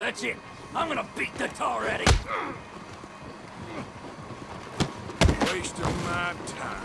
That's it. I'm gonna beat the tar at it. Wasting my time.